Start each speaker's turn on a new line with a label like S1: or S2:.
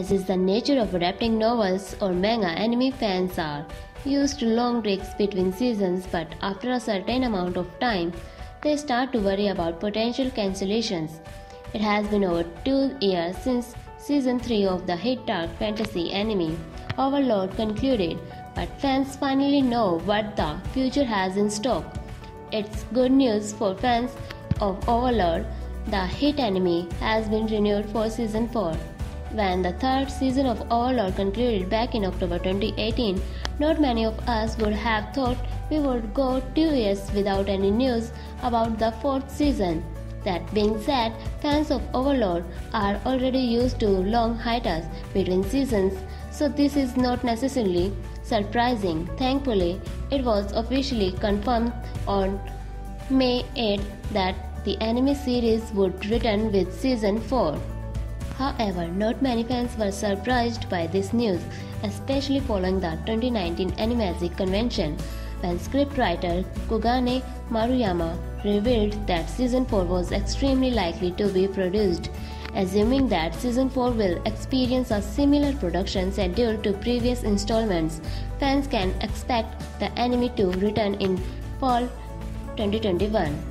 S1: As is the nature of adapting novels or manga, anime fans are used to long breaks between seasons, but after a certain amount of time, they start to worry about potential cancellations. It has been over two years since season 3 of the hit dark fantasy anime Overlord concluded, but fans finally know what the future has in stock. It's good news for fans of Overlord. The hit anime has been renewed for season 4. When the third season of Overlord concluded back in October 2018, not many of us would have thought we would go two years without any news about the fourth season. That being said, fans of Overlord are already used to long hiatus between seasons, so this is not necessarily surprising. Thankfully, it was officially confirmed on May 8 that the anime series would return with season 4. However, not many fans were surprised by this news, especially following the 2019 Animagic convention, when scriptwriter Kugane Maruyama revealed that season 4 was extremely likely to be produced. Assuming that season 4 will experience a similar production schedule to previous installments, fans can expect the anime to return in fall 2021.